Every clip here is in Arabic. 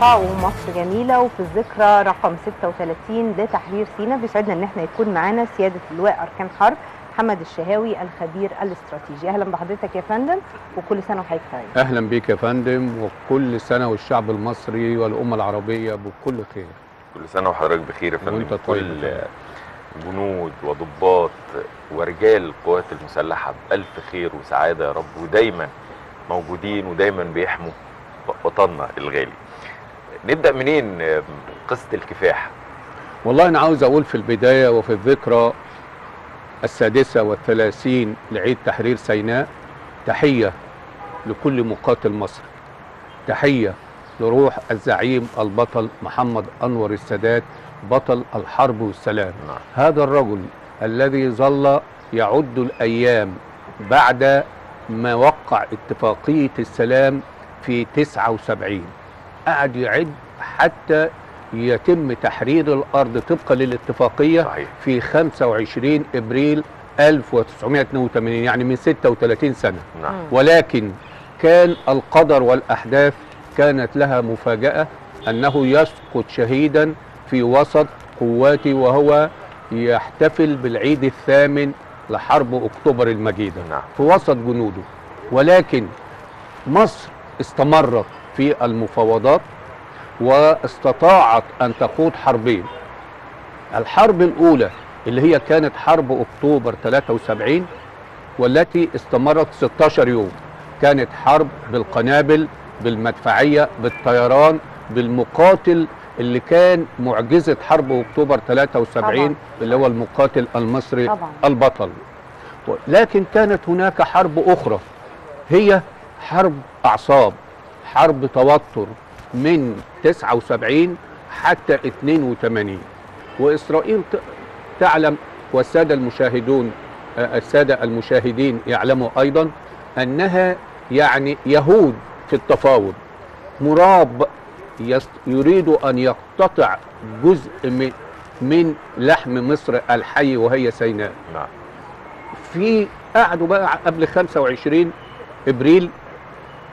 الموقع ومصر جميلة وفي الذكرى رقم 36 لتحرير سيناء بيسعدنا إن إحنا يكون معانا سيادة اللواء أركان حرب محمد الشهاوي الخبير الاستراتيجي. أهلا بحضرتك يا فندم وكل سنة وحضرتك طيب. أهلا بيك يا فندم وكل سنة والشعب المصري والأمة العربية بكل خير. كل سنة وحضرتك بخير يا فندم. وأنت طيب كل جنود وضباط ورجال القوات المسلحة بألف خير وسعادة يا رب ودايما موجودين ودايما بيحموا وطننا الغالي. نبدأ منين قصة الكفاح؟ والله أنا عاوز أقول في البداية وفي الذكرى السادسة والثلاثين لعيد تحرير سيناء تحية لكل مقاتل مصري تحية لروح الزعيم البطل محمد أنور السادات بطل الحرب والسلام. نعم. هذا الرجل الذي ظل يعد الأيام بعد ما وقع اتفاقية السلام في 79 قعد يعد حتى يتم تحرير الأرض طبقا للاتفاقية صحيح. في 25 إبريل 1982 يعني من 36 سنة. نعم. ولكن كان القدر والأحداث كانت لها مفاجأة أنه يسقط شهيدا في وسط قواته وهو يحتفل بالعيد الثامن لحرب أكتوبر المجيدة نعم. في وسط جنوده. ولكن مصر استمرت في المفاوضات واستطاعت أن تخوض حربين. الحرب الأولى اللي هي كانت حرب أكتوبر 73 والتي استمرت 16 يوم كانت حرب بالقنابل بالمدفعية بالطيران بالمقاتل اللي كان معجزة حرب أكتوبر 73 طبعاً. اللي هو المقاتل المصري طبعا. البطل. لكن كانت هناك حرب أخرى هي حرب أعصاب. حرب توتر من 79 حتى 82 وإسرائيل تعلم والسادة المشاهدون آه، السادة المشاهدين يعلموا أيضا أنها يعني يهود في التفاوض. مراب يريد أن يقتطع جزء من من لحم مصر الحي وهي سيناء. نعم. في قعدوا بقى قبل 25 إبريل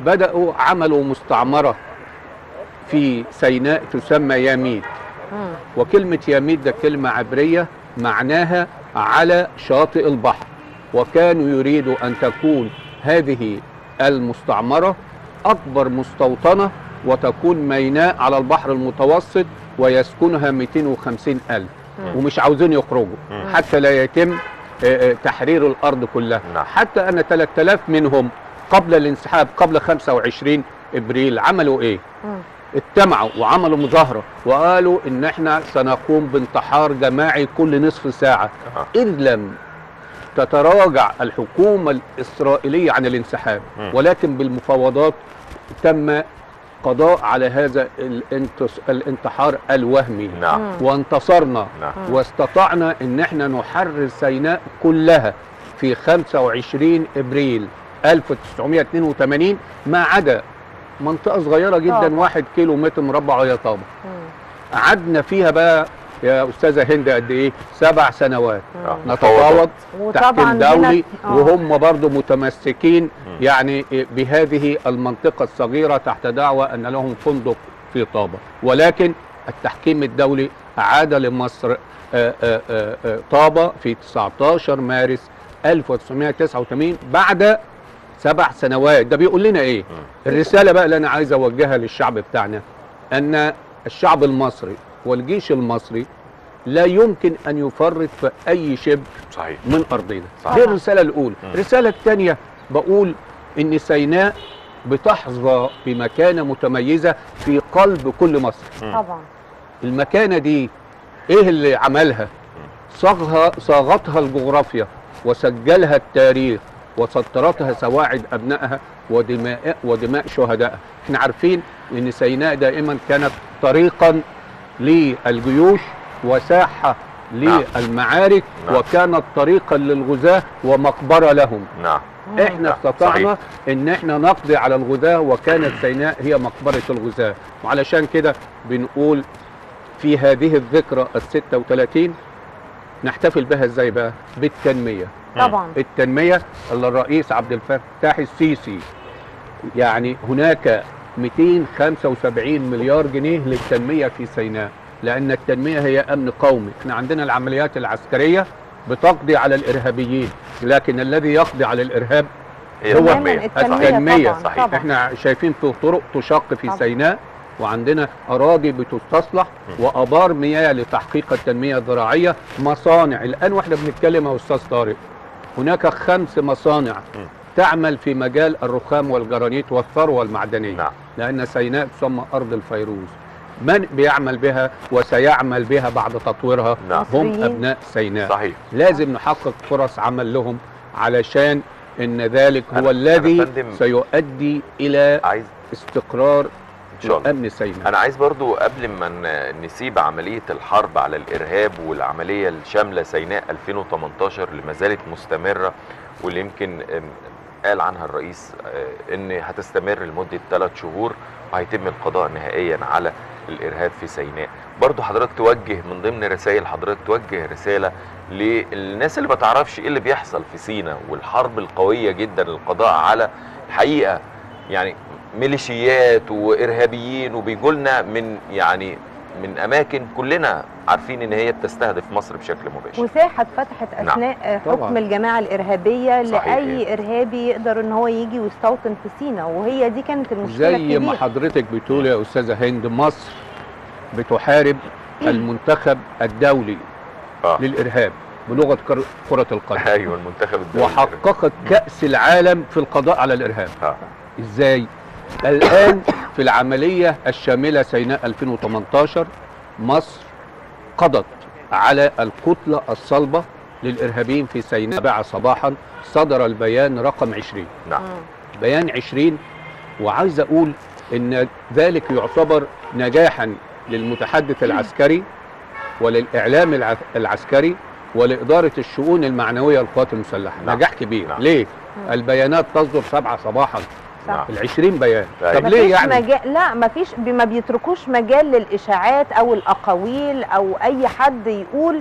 بدأوا عملوا مستعمرة في سيناء تسمى ياميت مم. وكلمة ياميت ده كلمة عبرية معناها على شاطئ البحر وكانوا يريدوا أن تكون هذه المستعمرة أكبر مستوطنة وتكون ميناء على البحر المتوسط ويسكنها 250 ألف مم. ومش عاوزين يخرجوا. حتى لا يتم آه، آه، تحرير الأرض كلها نعم. حتى أن 3000 منهم قبل الانسحاب قبل 25 إبريل عملوا إيه مم. اجتمعوا وعملوا مظاهرة وقالوا إن إحنا سنقوم بانتحار جماعي كل نصف ساعة. إذ لم تتراجع الحكومة الإسرائيلية عن الانسحاب مم. ولكن بالمفاوضات تم قضاء على هذا. الانتحار الوهمي نعم. وانتصرنا نعم. واستطعنا إن إحنا نحرر سيناء كلها في 25 إبريل 1982 ما عدا منطقة صغيرة جدا طابة. واحد كيلو متر مربع وهي طابة. قعدنا فيها بقى يا أستاذة هند قد إيه سبع سنوات. مم. نتفاوض تحكيم دولي هنا- آه. وهم برضو متمسكين مم. يعني بهذه المنطقة الصغيرة تحت دعوة أن لهم فندق في طابة ولكن التحكيم الدولي عاد لمصر آه، آه، طابة في 19 مارس 1989 بعد سبع سنوات. ده بيقول لنا إيه؟ مم. الرسالة بقى اللي أنا عايز أوجهها للشعب بتاعنا أن الشعب المصري والجيش المصري لا يمكن أن يفرط في أي شبر صحيح. من أرضنا. دي الرسالة الأولى. مم. الرسالة الثانية بقول إن سيناء بتحظى بمكانة متميزة في قلب كل مصر مم. طبعا. المكانة دي إيه اللي عملها؟ صاغها صاغتها الجغرافيا وسجلها التاريخ. وسطرتها سواعد أبنائها ودماء ودماء شهدائها إحنا عارفين إن سيناء دائما كانت طريقا للجيوش وساحة نعم. للمعارك نعم. وكانت طريقا للغزاة ومقبرة لهم نعم. إحنا نعم. استطعنا إن إحنا نقضي على الغزاة وكانت سيناء هي مقبرة الغزاة وعلشان كده بنقول في هذه الذكرى ال 36 نحتفل بها إزاي بقى بالتنمية طبعا التنمية اللي الرئيس عبد الفتاح السيسي يعني هناك 275 مليار جنيه للتنمية في سيناء لأن التنمية هي أمن قومي إحنا عندنا العمليات العسكرية بتقضي على الإرهابيين لكن الذي يقضي على الإرهاب هي هو التنمية. التنمية التنمية طبعاً، صحيح. طبعاً. إحنا شايفين في طرق تشق في طبعاً. سيناء وعندنا أراضي بتستصلح وآبار مياه لتحقيق التنمية الزراعية مصانع. الآن وإحنا بنتكلم يا أستاذ طارق هناك خمس مصانع تعمل في مجال الرخام والجرانيت والثروة المعدنيه نعم. لأن سيناء تسمى أرض الفيروز. من بيعمل بها وسيعمل بها بعد تطويرها؟ نعم. هم. أبناء سيناء. صحيح. لازم نحقق فرص عمل لهم علشان إن ذلك هو الذي سيؤدي إلى عايز استقرار إن شاء الله. أنا عايز برضو قبل ما نسيب عملية الحرب على الإرهاب والعملية الشاملة سيناء 2018 اللي ما زالت مستمرة واللي يمكن قال عنها الرئيس آه، إن هتستمر لمدة ثلاث شهور وهيتم القضاء نهائيا على الإرهاب في سيناء. برضو حضرتك توجه من ضمن رسائل حضرتك توجه رسالة للناس اللي ما تعرفش إيه اللي بيحصل في سيناء والحرب القوية جدا للقضاء على الحقيقة يعني ميليشيات وإرهابيين وبيجولنا من يعني من أماكن كلنا عارفين إن هي بتستهدف مصر بشكل مباشر. وساحة اتفتحت نعم. أثناء طبعاً. حكم الجماعة الإرهابية صحيح. لاي إرهابي يقدر إن هو يجي ويستوطن في سينا وهي دي كانت المشكلة زي ما حضرتك بتقول يا أستاذة هند مصر بتحارب المنتخب الدولي آه. للإرهاب بلغة كر- كرة القدم. أيوه المنتخب الدولي وحققت كأس العالم في القضاء على الإرهاب. آه. إزاي؟ الآن في العملية الشاملة سيناء 2018 مصر قضت على الكتلة الصلبة للإرهابيين في سيناء السابعة صباحا صدر البيان رقم 20 نعم. بيان 20 وعايز أقول إن ذلك يعتبر نجاحا للمتحدث العسكري وللإعلام الع- العسكري ولإدارة الشؤون المعنوية للقوات المسلحة نعم. نجاح كبير نعم. ليه. البيانات تصدر 7 صباحا نعم. ال20 بيان. أيوة. طب ليه يعني؟ مجال لا مفيش ما بيتركوش مجال للإشاعات أو الأقاويل أو أي حد يقول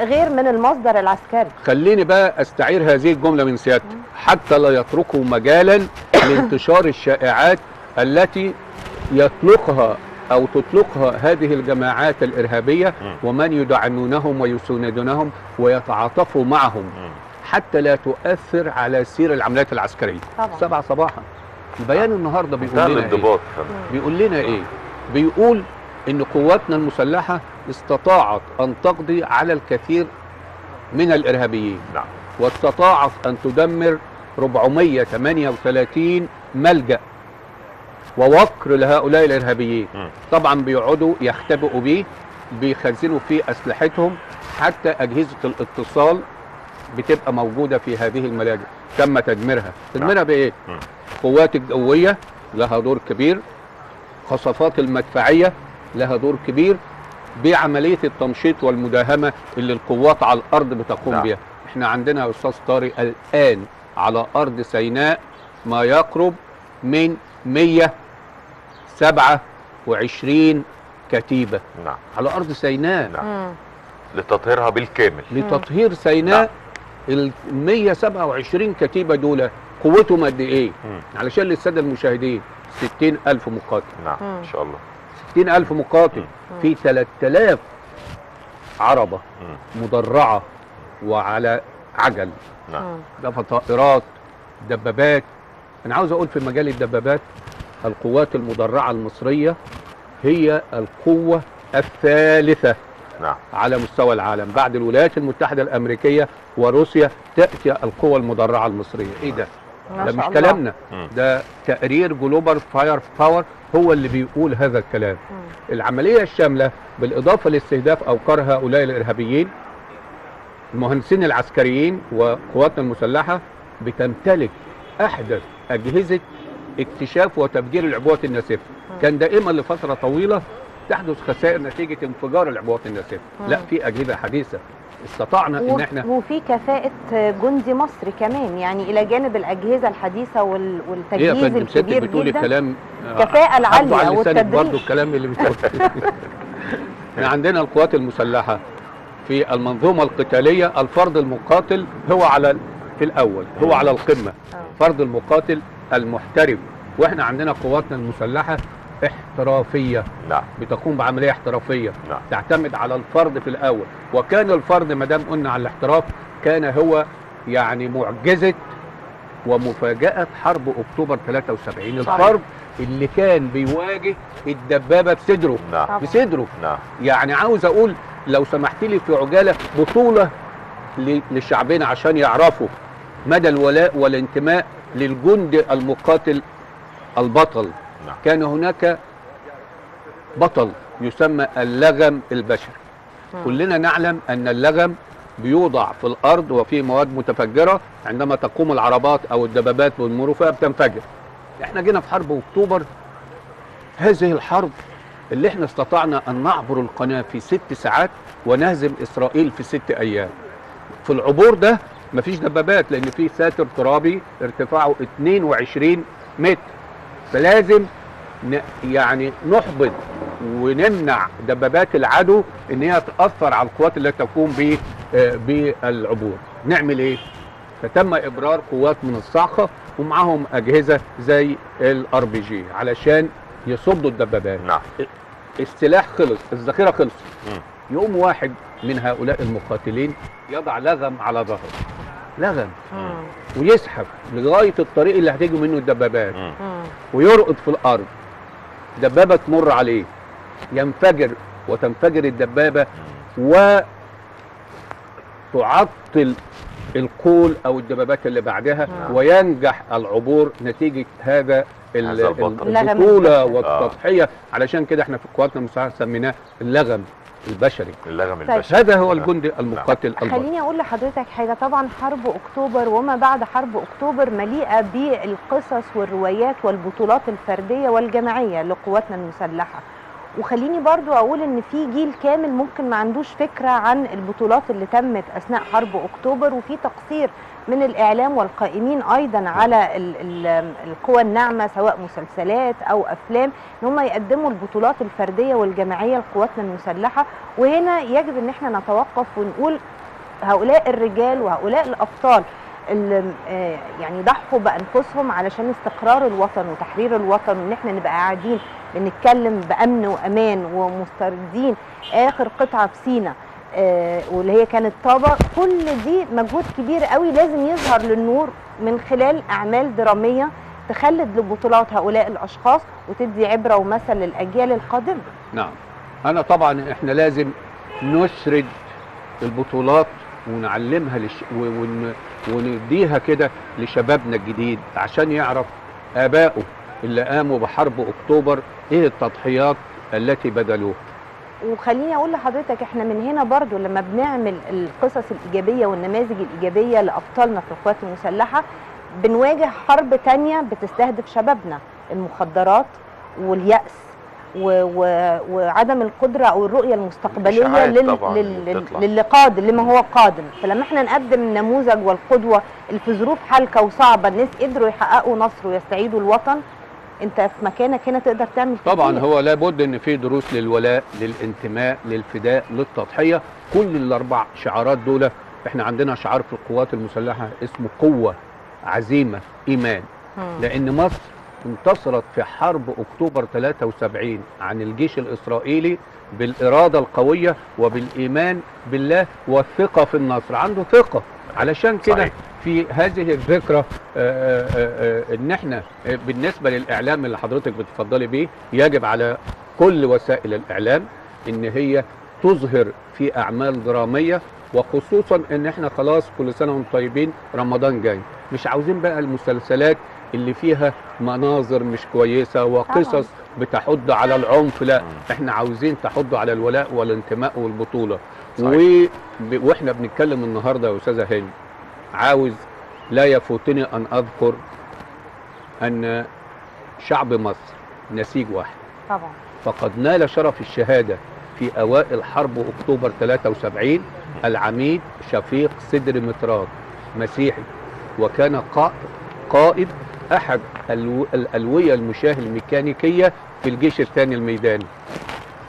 غير من المصدر العسكري. خليني بقى أستعير هذه الجملة من سيادتك حتى لا يتركوا مجالا لانتشار الشائعات التي يطلقها أو تطلقها هذه الجماعات الإرهابية. ومن يدعمونهم ويساندونهم ويتعاطفوا معهم. حتى لا تؤثر على سير العمليات العسكرية. طبعا. سبعة صباحا. البيان النهارده بيقول لنا إيه؟ الانضباط. بيقول لنا إيه؟ بيقول إن قواتنا المسلحة استطاعت أن تقضي على الكثير من الإرهابيين. نعم. واستطاعت أن تدمر 438 ملجأ ووقر لهؤلاء الإرهابيين. طبعا بيقعدوا يختبئوا بيه بيخزنوا فيه أسلحتهم حتى أجهزة الاتصال بتبقى موجودة في هذه الملاجئ. تم تدميرها. تدميرها بإيه؟ مم. قوات الجوية لها دور كبير. خصفات المدفعية لها دور كبير. بعملية التنشيط والمداهمة اللي القوات على الأرض بتقوم نعم. بها إحنا عندنا يا أستاذ طارق الآن على أرض سيناء ما يقرب من 127 كتيبة. نعم. على أرض سيناء. نعم. لتطهيرها بالكامل. لتطهير سيناء ال 127 كتيبة دول. قوتهم قد إيه؟ مم. علشان للسادة المشاهدين 60000 مقاتل. نعم. إن شاء الله. 60000 مقاتل مم. في 3000 عربة مم. مدرعة وعلى عجل. نعم. ده طائرات دبابات. أنا عاوز أقول في مجال الدبابات القوات المدرعة المصرية هي القوة الثالثة نعم. على مستوى العالم. بعد الولايات المتحدة الأمريكية وروسيا تأتي القوة المدرعة المصرية. إيه ده؟ ما ده مش الله. كلامنا مم. ده تقرير Global Firepower هو اللي بيقول هذا الكلام مم. العملية الشاملة بالإضافة لاستهداف اوقار هؤلاء الإرهابيين المهندسين العسكريين وقواتنا المسلحة بتمتلك أحدث أجهزة اكتشاف وتفجير العبوات الناسفة كان دائما لفترة طويلة تحدث خسائر نتيجة انفجار العبوات الناسفة لا. في أجهزة حديثة استطعنا إن إحنا وفي كفاءة جندي مصري كمان يعني إلى جانب الأجهزة الحديثة وال- إيه يا والتجهيز فندم الكبير بتقولي جدا كلام العالية على لسانك والتدريب. برضو الكلام اللي بتقول إحنا عندنا القوات المسلحة في المنظومة القتالية الفرد المقاتل هو على في الأول هو على القمة آه. فرد المقاتل المحترف وإحنا عندنا قواتنا المسلحة احترافية. نعم. بتقوم بعملية احترافية. نعم. تعتمد على الفرد في الأول. وكان الفرد ما دام قلنا على الاحتراف كان هو يعني معجزة ومفاجأة حرب أكتوبر 73 صحيح. الفرد اللي كان بيواجه الدبابة بصدره نعم. بصدره نعم. يعني عاوز أقول لو سمحت لي في عجالة بطولة ل- لشعبنا عشان يعرفوا مدى الولاء والانتماء للجند المقاتل البطل. نعم. كان هناك بطل يسمى اللغم البشري. كلنا نعلم أن اللغم بيوضع في الأرض وفيه مواد متفجرة عندما تقوم العربات أو الدبابات بالمرور فيها بتنفجر. إحنا جينا في حرب أكتوبر. هذه الحرب اللي إحنا استطعنا أن نعبر القناة في ست ساعات ونهزم إسرائيل في ست أيام. في العبور ده مفيش دبابات لأن في ساتر ترابي ارتفاعه 22 متر. فلازم ن- يعني نحبط ونمنع دبابات العدو إن هي تأثر على القوات التي تقوم ب- آه، بالعبور. نعمل إيه؟ فتم إبرار قوات من الصاعقه ومعاهم أجهزة زي الار بي جي علشان يصدوا الدبابات. نعم. السلاح خلص الذخيرة خلصت. يقوم واحد من هؤلاء المقاتلين يضع لغم على ظهره. لغم مم. ويسحب لغاية الطريق اللي هتيجي منه الدبابات مم. مم. ويرقد في الأرض دبابه تمر عليه ينفجر وتنفجر الدبابة وتعطل القول أو الدبابات اللي بعدها. وينجح العبور نتيجة هذا البطولة. والتضحية علشان كده إحنا في قواتنا المسلحه سميناه اللغم البشري. اللغم طيب. البشري. هذا هو نعم. الجندي المقاتل البطل خليني أقول لحضرتك حاجة. طبعا حرب أكتوبر وما بعد حرب أكتوبر مليئة بالقصص والروايات والبطولات الفردية والجماعية لقواتنا المسلحة. وخليني برضو أقول إن في جيل كامل ممكن ما عندوش فكرة عن البطولات اللي تمت أثناء حرب أكتوبر وفي تقصير من الإعلام والقائمين أيضا على ال- ال- القوى الناعمة سواء مسلسلات أو أفلام إن هم يقدموا البطولات الفردية والجماعية لقواتنا المسلحة. وهنا يجب إن إحنا نتوقف ونقول هؤلاء الرجال وهؤلاء الأبطال اللي آه، يعني ضحوا بأنفسهم علشان استقرار الوطن وتحرير الوطن وإن إحنا نبقى قاعدين بنتكلم بأمن وأمان ومستردين آخر قطعة في سينا آه، واللي هي كانت طابة كل دي مجهود كبير قوي لازم يظهر للنور من خلال أعمال درامية تخلد لبطولات هؤلاء الأشخاص وتدي عبرة ومثل للأجيال القادمة. نعم. أنا طبعا إحنا لازم نسرد البطولات ونعلمها لش... ون... ونديها كده لشبابنا الجديد عشان يعرف ابائه اللي قاموا بحرب أكتوبر إيه التضحيات التي بذلوها. وخليني أقول لحضرتك إحنا من هنا برضو لما بنعمل القصص الإيجابية والنماذج الإيجابية لأبطالنا في القوات المسلحة بنواجه حرب تانية بتستهدف شبابنا المخدرات واليأس. وعدم القدرة أو الرؤية المستقبلية لل طبعاً لل. للي قادم لما هو قادم فلما إحنا نقدم النموذج والقدوة اللي في ظروف حالكة وصعبة الناس قدروا يحققوا نصر ويستعيدوا الوطن أنت في مكانك هنا تقدر تعمل طبعا كتير. هو لابد إن في دروس للولاء للانتماء للفداء للتضحية كل الأربع شعارات دول إحنا عندنا شعار في القوات المسلحة اسمه قوة عزيمة إيمان. لأن مصر انتصرت في حرب أكتوبر 73 عن الجيش الإسرائيلي بالإرادة القوية وبالإيمان بالله والثقة في النصر. عنده ثقة. علشان كده. في هذه الذكرى آه، آه، آه، إن إحنا بالنسبة للإعلام اللي حضرتك بتفضلي بيه يجب على كل وسائل الإعلام إن هي تظهر في أعمال درامية وخصوصا إن إحنا خلاص كل سنة وأنتم طيبين رمضان جاي. مش عاوزين بقى المسلسلات اللي فيها مناظر مش كويسة وقصص بتحض على العنف لا. إحنا عاوزين تحض على الولاء والانتماء والبطولة و... صحيح. ب... وإحنا بنتكلم النهارده يا أستاذة هاني عاوز لا يفوتني أن أذكر أن شعب مصر نسيج واحد طبعا فقد نال شرف الشهادة في أوائل حرب أكتوبر 73 العميد شفيق صدر مطراد مسيحي وكان قا- قائد أحد الو- الألوية المشاه الميكانيكية في الجيش الثاني الميداني.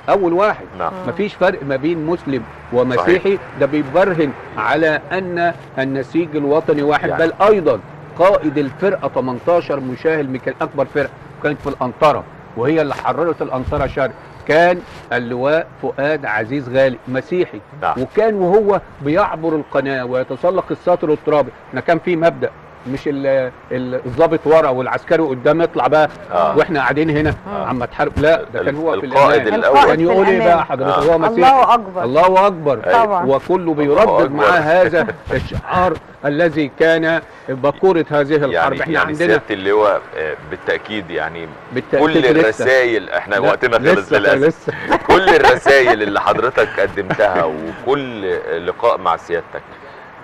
أول واحد. نعم. مفيش فرق ما بين مسلم ومسيحي. ده بيبرهن على أن النسيج الوطني واحد يعني. بل أيضا قائد الفرقة 18 مشاهد من كان أكبر فرقة كانت في الانطره وهي اللي حررت الانطره شرق كان اللواء فؤاد عزيز غالي مسيحي. نعم. وكان وهو بيعبر القناة ويتسلق السطر الترابي إحنا كان في مبدأ. مش ال- ال- الضابط ورا والعسكري قدام يطلع بقى آه. وإحنا قاعدين هنا. آه. عم تحارب لا ده كان هو في القائد الأول. كان يقول إيه بقى؟ حضرتك آه. هو مسيحي. الله أكبر. الله أكبر. طبعا. وكله بيردد. معاه هذا الشعار الذي كان بكورة هذه الحرب. يعني إحنا يعني عندنا سيادة اللواء آه، بالتأكيد يعني بالتأكيد كل. الرسائل إحنا وقتنا خلص للاسف كل الرسائل اللي حضرتك قدمتها وكل لقاء مع سيادتك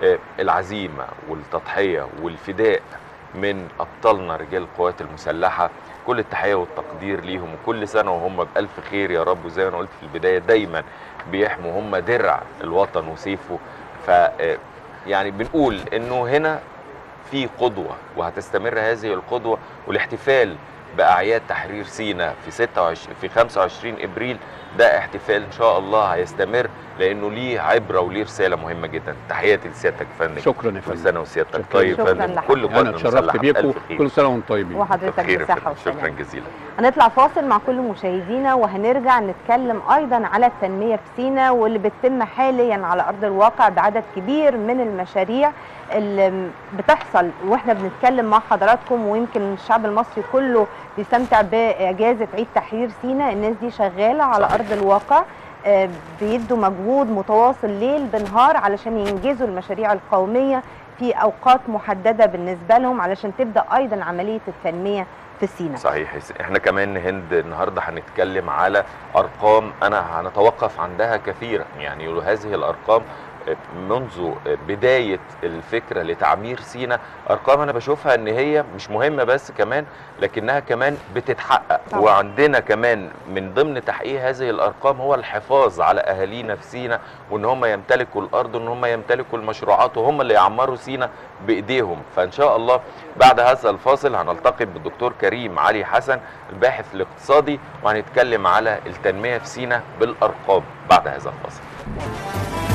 آه، العزيمة والتضحية والفداء من أبطالنا رجال القوات المسلحة. كل التحية والتقدير ليهم وكل سنة وهم بألف خير يا رب. وزي ما قلت في البداية دايما بيحموا هم درع الوطن وسيفه. ف آه، يعني بنقول إنه هنا في قدوة وهتستمر هذه القدوة. والاحتفال بأعياد تحرير سيناء في 26 في 25 إبريل. ده احتفال إن شاء الله هيستمر لأنه ليه عبرة وليه رسالة مهمة جدا. تحياتي لسيادتك يا فندم شكرا يا كل فندم. سنه وسيادتك. طيب فندم. لحضرتك. كل أنا اتشرفت بيكم. كل سنة وأنتم طيبين. وحضرتك بخير يا بصحة فندم. شكرا جزيلا. هنطلع فاصل مع كل مشاهدينا وهنرجع نتكلم أيضا على التنمية في سيناء واللي بتتم حاليا على أرض الواقع بعدد كبير من المشاريع اللي بتحصل. وإحنا بنتكلم مع حضراتكم ويمكن الشعب المصري كله بيستمتع باجازه عيد تحرير سيناء الناس دي شغالة على. أرض الواقع آه، بيدوا مجهود متواصل ليل بنهار علشان ينجزوا المشاريع القومية في أوقات محددة بالنسبة لهم علشان تبدأ أيضا عملية التنمية في سيناء صحيح. إحنا كمان هند النهارده هنتكلم على أرقام أنا هنتوقف عندها كثيرا. يعني هذه الأرقام منذ بداية الفكرة لتعمير سينا أرقام أنا بشوفها إن هي مش مهمة بس كمان لكنها كمان بتتحقق. طبعا. وعندنا كمان من ضمن تحقيق هذه الأرقام هو الحفاظ على أهالينا في سينا وإن هم يمتلكوا الأرض وإن هم يمتلكوا المشروعات وهم اللي يعمروا سينا بإيديهم. فإن شاء الله بعد هذا الفاصل هنلتقي بالدكتور كريم علي حسن الباحث الاقتصادي وهنتكلم على التنمية في سينا بالأرقام بعد هذا الفاصل.